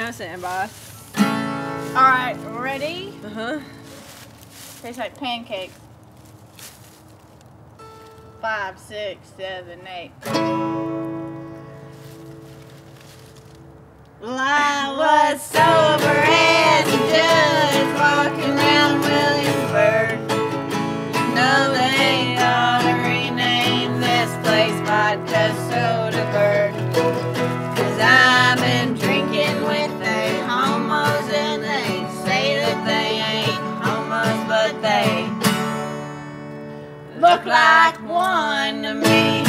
I'm sitting by. Alright, ready? Uh-huh. Tastes like pancakes. Five, six, seven, eight. I was so look like one to me.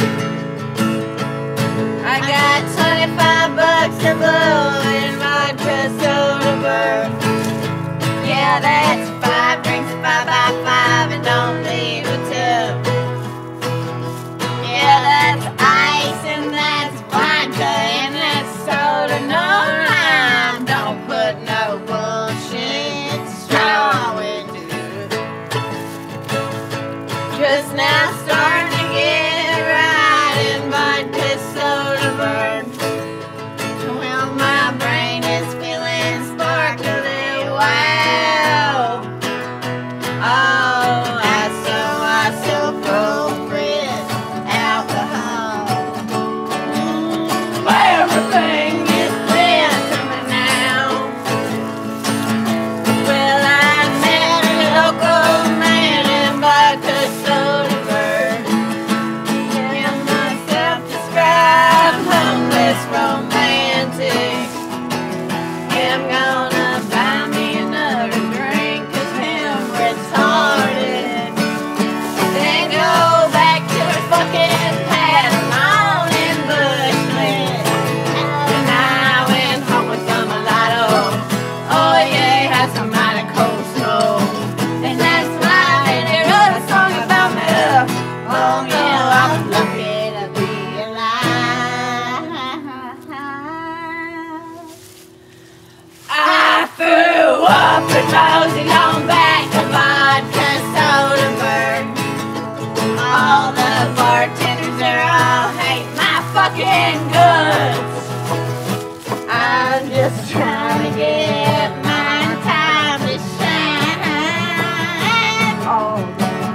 I got 25 bucks to blow in my dress soda. Yeah, that's fucking good. I'm just trying to get my time to shine. All the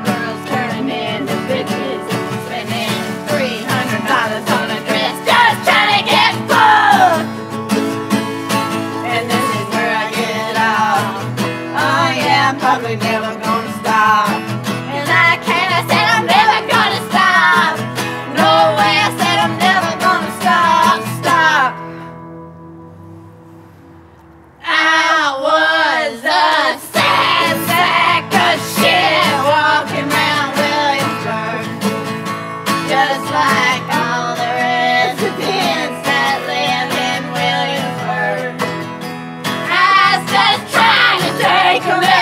girls turning into bitches, spending three hundred dollars on a dress, just trying to get fucked. And this is where I get off. Oh yeah, I'm probably never.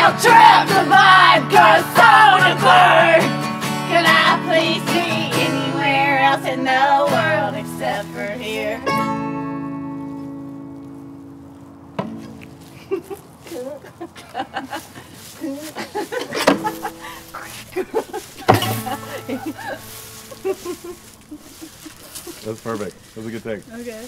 I'll trap the vibe, cause so blurred. Could I please be anywhere else in the world except for here? That's perfect. That's a good take. Okay.